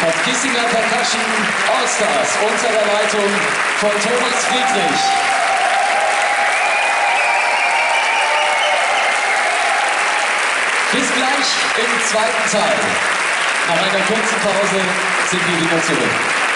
von Kissinger Percussion Allstars unter der Leitung von Thomas Friedrich. Bis gleich im zweiten Teil. Nach einer kurzen Pause sind wir wieder zurück.